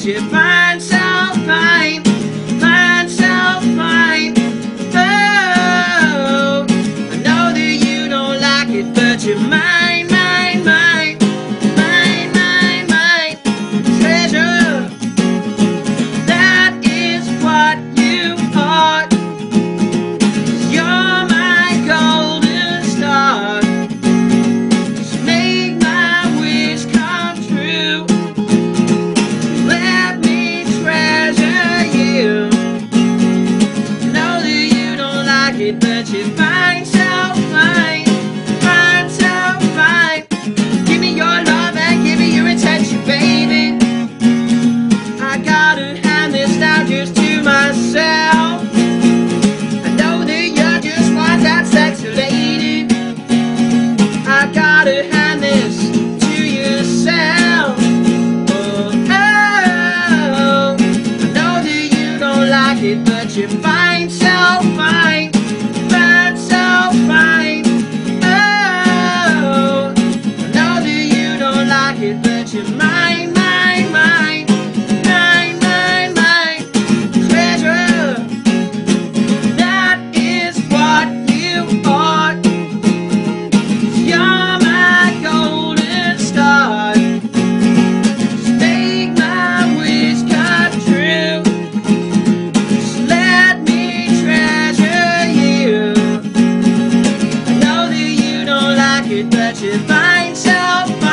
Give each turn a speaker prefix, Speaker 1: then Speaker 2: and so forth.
Speaker 1: 洁白 it, but you find that you find yourself.